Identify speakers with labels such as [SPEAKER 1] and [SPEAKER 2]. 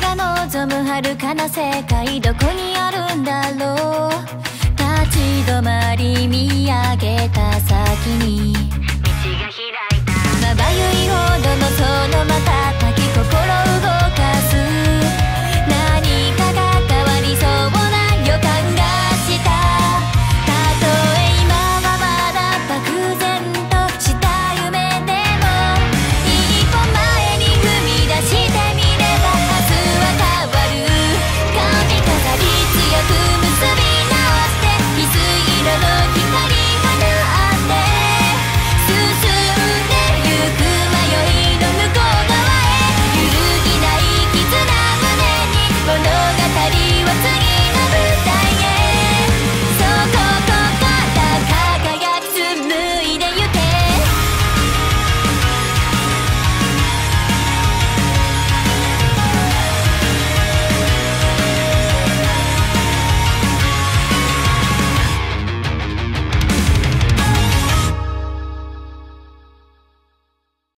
[SPEAKER 1] が望む遥かな世界どこにあるんだろう?立ち止まり見上げた先に